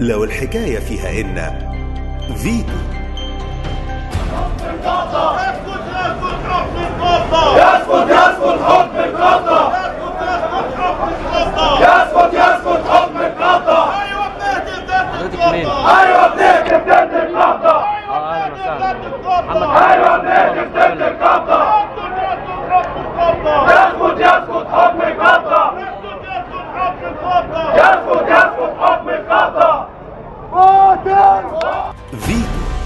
لو الحكاية فيها إن فيتو يسكت يسكت حكم القضاء يسكت يسكت حكم منين؟ أيوه بنهتف ضد القضاء آه أهلا وسهلا محمد أيوه بنهتف ضد القضاء يسكت يسكت حكم القضاء يسكت يسكت حكم القضاء فيتو